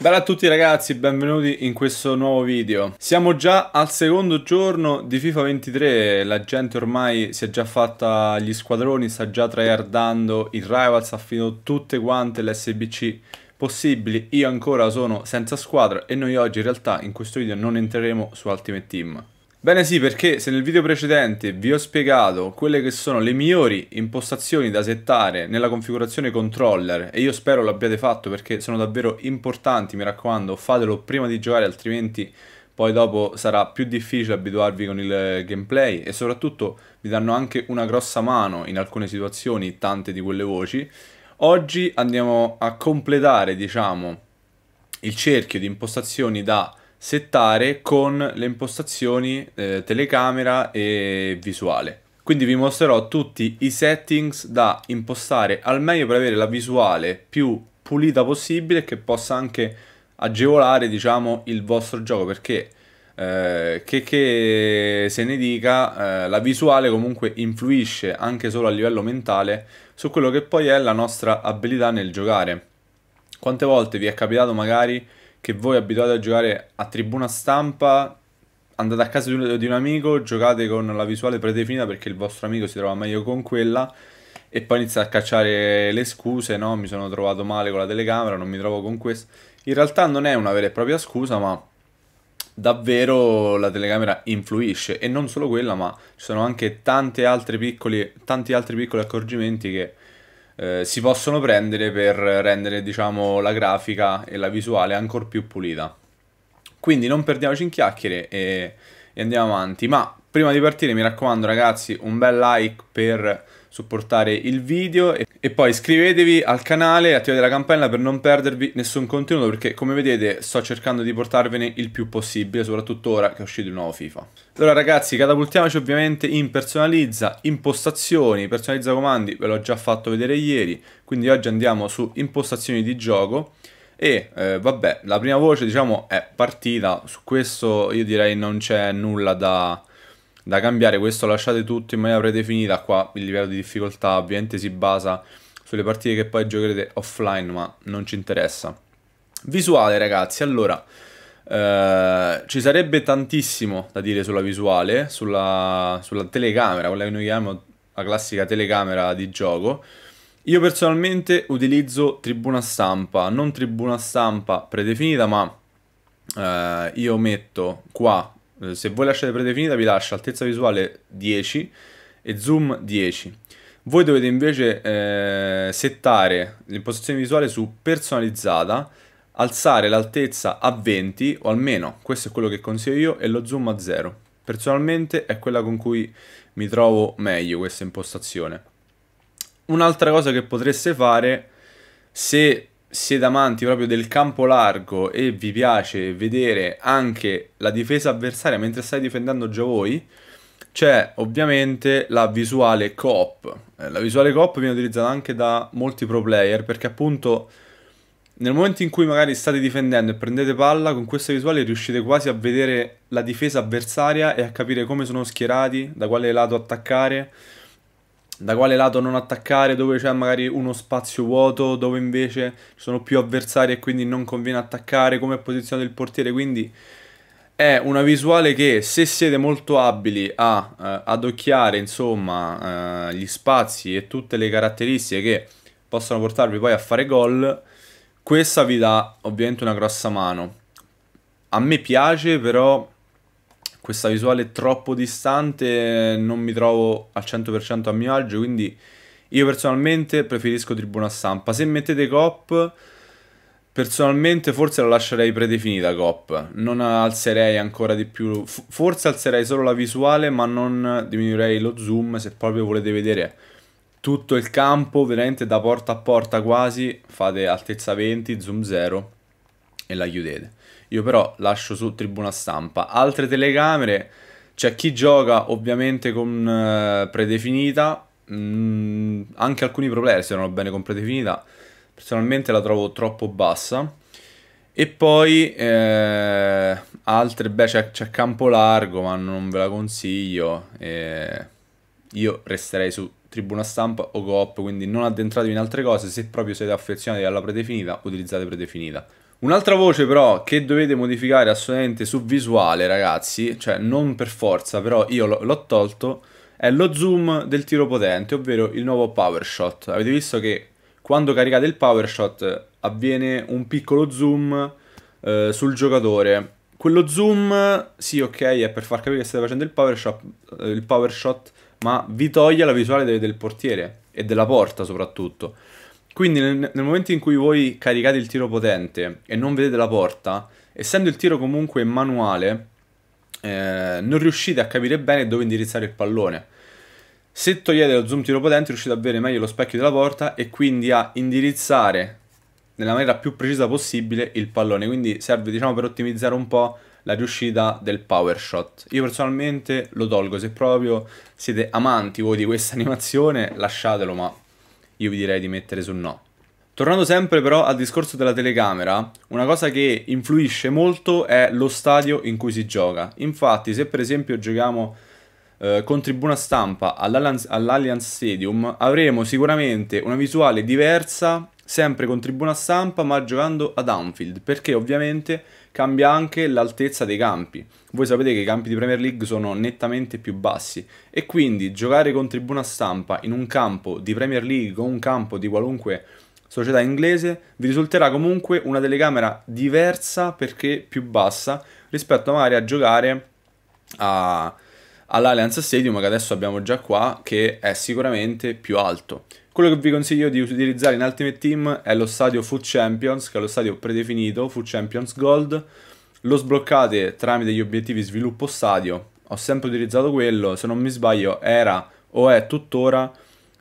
Bella a tutti ragazzi, benvenuti in questo nuovo video. Siamo già al secondo giorno di FIFA 23, la gente ormai si è già fatta gli squadroni, sta già tryhardando, il Rivals ha finito tutte quante le SBC possibili, io ancora sono senza squadra e noi oggi in realtà in questo video non entreremo su Ultimate Team. Bene sì, perché se nel video precedente vi ho spiegato quelle che sono le migliori impostazioni da settare nella configurazione controller e io spero l'abbiate fatto perché sono davvero importanti, mi raccomando, fatelo prima di giocare altrimenti poi dopo sarà più difficile abituarvi con il gameplay e soprattutto vi danno anche una grossa mano in alcune situazioni, tante di quelle voci. Oggi andiamo a completare, diciamo, il cerchio di impostazioni da settare con le impostazioni eh, telecamera e visuale. Quindi vi mostrerò tutti i settings da impostare al meglio per avere la visuale più pulita possibile che possa anche agevolare diciamo il vostro gioco perché eh, che, che, se ne dica eh, la visuale comunque influisce anche solo a livello mentale su quello che poi è la nostra abilità nel giocare quante volte vi è capitato magari che voi abituate a giocare a tribuna stampa, andate a casa di un, amico, giocate con la visuale predefinita perché il vostro amico si trova meglio con quella e poi iniziate a cacciare le scuse, no? Mi sono trovato male con la telecamera, non mi trovo con questo. In realtà non è una vera e propria scusa, ma davvero la telecamera influisce e non solo quella, ma ci sono anche tanti altri piccoli, tanti altri piccoli accorgimenti che eh, si possono prendere per rendere diciamo, la grafica e la visuale ancora più pulita. Quindi non perdiamoci in chiacchiere e, e andiamo avanti. Ma prima di partire mi raccomando ragazzi un bel like per supportare il video e, e, poi iscrivetevi al canale e attivate la campanella per non perdervi nessun contenuto perché come vedete sto cercando di portarvene il più possibile soprattutto ora che è uscito il nuovo FIFA. Allora ragazzi catapultiamoci ovviamente in personalizza impostazioni personalizza comandi ve l'ho già fatto vedere ieri quindi oggi andiamo su impostazioni di gioco e eh, vabbè la prima voce diciamo è partita su questo io direi non c'è nulla da da cambiare, questo lasciate tutto in maniera predefinita, qua il livello di difficoltà ovviamente si basa sulle partite che poi giocherete offline, ma non ci interessa. Visuale ragazzi, allora, eh, ci sarebbe tantissimo da dire sulla visuale, sulla, sulla telecamera, quella che noi chiamiamo la classica telecamera di gioco. Io personalmente utilizzo tribuna stampa, non tribuna stampa predefinita, ma eh, io metto qua se voi lasciate predefinita vi lascia altezza visuale 10 e zoom 10. Voi dovete invece eh, settare l'impostazione visuale su personalizzata, alzare l'altezza a 20 o almeno questo è quello che consiglio io e lo zoom a 0. Personalmente è quella con cui mi trovo meglio questa impostazione. Un'altra cosa che potreste fare se siete amanti proprio del campo largo e vi piace vedere anche la difesa avversaria mentre stai difendendo già voi, c'è ovviamente la visuale coop. Eh, la visuale coop viene utilizzata anche da molti pro player perché appunto nel momento in cui magari state difendendo e prendete palla, con questa visuale riuscite quasi a vedere la difesa avversaria e a capire come sono schierati, da quale lato attaccare da quale lato non attaccare, dove c'è magari uno spazio vuoto, dove invece ci sono più avversari e quindi non conviene attaccare, come è posizionato il portiere, quindi è una visuale che se siete molto abili a eh, adocchiare insomma eh, gli spazi e tutte le caratteristiche che possono portarvi poi a fare gol, questa vi dà ovviamente una grossa mano. A me piace però questa visuale troppo distante non mi trovo al 100% a mio agio, quindi io personalmente preferisco tribuna stampa. Se mettete cop, personalmente forse la lascerei predefinita cop, non alzerei ancora di più, forse alzerei solo la visuale ma non diminuirei lo zoom se proprio volete vedere tutto il campo veramente da porta a porta quasi, fate altezza 20, zoom 0 e la chiudete. Io però lascio su tribuna stampa. Altre telecamere, c'è chi gioca ovviamente con uh, predefinita, mm, anche alcuni pro player si trovano bene con predefinita, personalmente la trovo troppo bassa. E poi eh, altre, beh c'è, c'è, campo largo ma non ve la consiglio. Eh, io resterei su tribuna stampa o coop, quindi non addentratevi in altre cose. Se proprio siete affezionati alla predefinita, utilizzate predefinita Un'altra voce però che dovete modificare assolutamente su visuale ragazzi, cioè non per forza, però io l'ho tolto, è lo zoom del tiro potente, ovvero il nuovo power shot. Avete visto che quando caricate il power shot avviene un piccolo zoom eh, sul giocatore. Quello zoom, sì ok, è per far capire che state facendo il power shot, eh, il power shot ma vi toglie la visuale del, del portiere e della porta soprattutto. Quindi nel, nel, momento in cui voi caricate il tiro potente e non vedete la porta, essendo il tiro comunque manuale, eh, non riuscite a capire bene dove indirizzare il pallone. Se togliete lo zoom tiro potente riuscite a vedere meglio lo specchio della porta e quindi a indirizzare nella maniera più precisa possibile il pallone. Quindi serve diciamo per ottimizzare un po' la riuscita del power shot. Io personalmente lo tolgo, se proprio siete amanti voi di questa animazione lasciatelo ma io vi direi di mettere su no. Tornando sempre però al discorso della telecamera, una cosa che influisce molto è lo stadio in cui si gioca. Infatti se per esempio giochiamo eh, con tribuna stampa all'Allianz Stadium avremo sicuramente una visuale diversa sempre con tribuna stampa ma giocando ad Anfield perché ovviamente cambia anche l'altezza dei campi. Voi sapete che i campi di Premier League sono nettamente più bassi e quindi giocare con tribuna stampa in un campo di Premier League o un campo di qualunque società inglese vi risulterà comunque una telecamera diversa perché più bassa rispetto magari a giocare a, all'Allianz Stadium che adesso abbiamo già qua che è sicuramente più alto. Quello che vi consiglio di utilizzare in Ultimate Team è lo stadio Foot Champions, che è lo stadio predefinito, Foot Champions Gold. Lo sbloccate tramite gli obiettivi sviluppo stadio. Ho sempre utilizzato quello, se non mi sbaglio era o è tuttora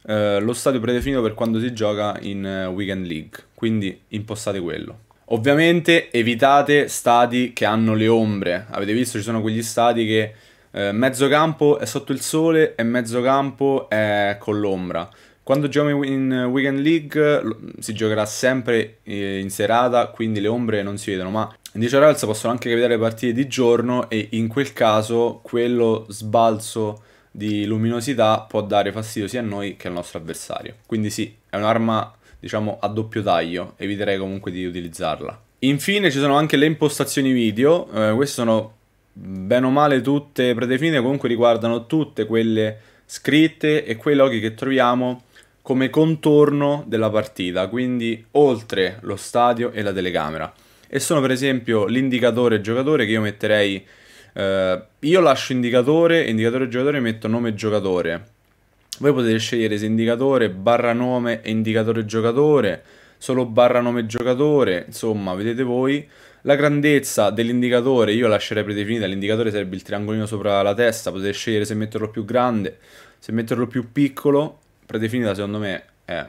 eh, lo stadio predefinito per quando si gioca in uh, Weekend League, quindi impostate quello. Ovviamente evitate stadi che hanno le ombre, avete visto ci sono quegli stadi che eh, mezzo campo è sotto il sole e mezzo campo è con l'ombra. Quando giochiamo in Weekend League si giocherà sempre eh, in serata, quindi le ombre non si vedono, ma in 10 Royals possono anche capitare partite di giorno e in quel caso quello sbalzo di luminosità può dare fastidio sia a noi che al nostro avversario. Quindi sì, è un'arma diciamo a doppio taglio, eviterei comunque di utilizzarla. Infine ci sono anche le impostazioni video, eh, queste sono bene o male tutte predefinite, comunque riguardano tutte quelle scritte e quei loghi che troviamo come contorno della partita, quindi oltre lo stadio e la telecamera. E sono per esempio l'indicatore giocatore che io metterei, eh, io lascio indicatore, indicatore giocatore metto nome giocatore. Voi potete scegliere se indicatore, barra nome e indicatore giocatore, solo barra nome giocatore, insomma vedete voi. La grandezza dell'indicatore io lascerei predefinita, l'indicatore sarebbe il triangolino sopra la testa, potete scegliere se metterlo più grande, se metterlo più piccolo predefinita secondo me è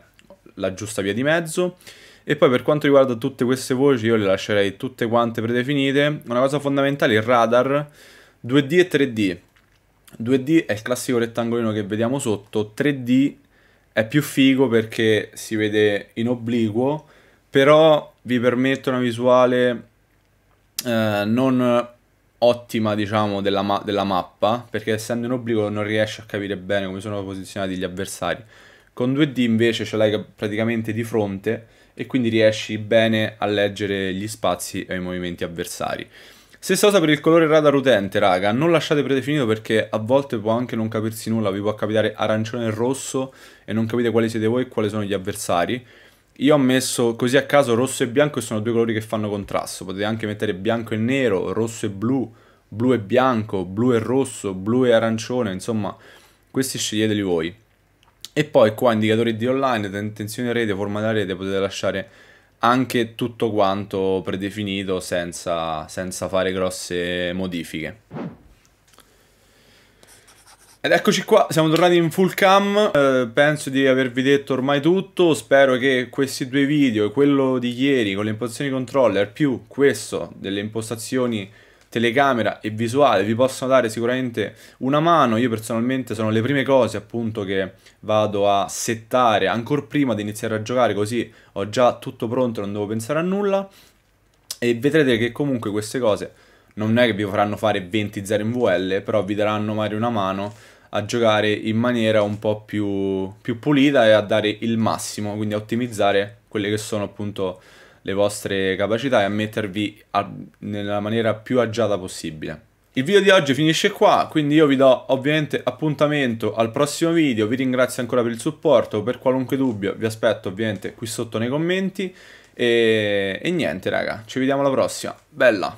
la giusta via di mezzo. E poi per quanto riguarda tutte queste voci io le lascerei tutte quante predefinite. Una cosa fondamentale, il radar 2D e 3D. 2D è il classico rettangolino che vediamo sotto, 3D è più figo perché si vede in obliquo, però vi permette una visuale eh, non ottima, diciamo, della, ma della mappa, perché essendo in obbligo non riesci a capire bene come sono posizionati gli avversari. Con 2D invece ce l'hai praticamente di fronte e quindi riesci bene a leggere gli spazi e i movimenti avversari. Stessa cosa per il colore radar utente, raga, non lasciate predefinito perché a volte può anche non capirsi nulla, vi può capitare arancione e rosso e non capite quali siete voi e quali sono gli avversari. Io ho messo così a caso rosso e bianco e sono due colori che fanno contrasto. Potete anche mettere bianco e nero, rosso e blu, blu e bianco, blu e rosso, blu e arancione, insomma, questi sceglieteli voi. E poi qua indicatori di online, tensione rete, forma della rete, potete lasciare anche tutto quanto predefinito senza, senza fare grosse modifiche. Ed eccoci qua, siamo tornati in full cam, eh, penso di avervi detto ormai tutto, spero che questi due video, quello di ieri con le impostazioni controller più questo delle impostazioni telecamera e visuale vi possano dare sicuramente una mano, io personalmente sono le prime cose appunto che vado a settare ancora prima di iniziare a giocare così ho già tutto pronto, non devo pensare a nulla. E vedrete che comunque queste cose non è che vi faranno fare 20-0 in VL, però vi daranno magari una mano a giocare in maniera un po' più, più pulita e a dare il massimo, quindi a ottimizzare quelle che sono appunto le vostre capacità e a mettervi a, nella maniera più agiata possibile. Il video di oggi finisce qua, quindi io vi do ovviamente appuntamento al prossimo video, vi ringrazio ancora per il supporto, per qualunque dubbio vi aspetto ovviamente qui sotto nei commenti e, e niente raga, ci vediamo alla prossima, bella!